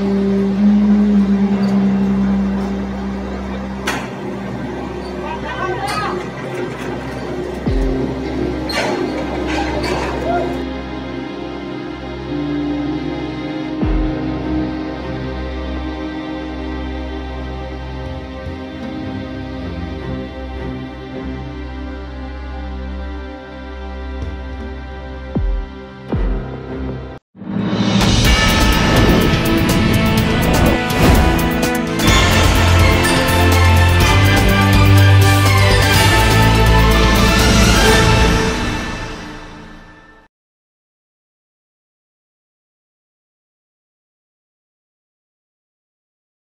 Mm-hmm.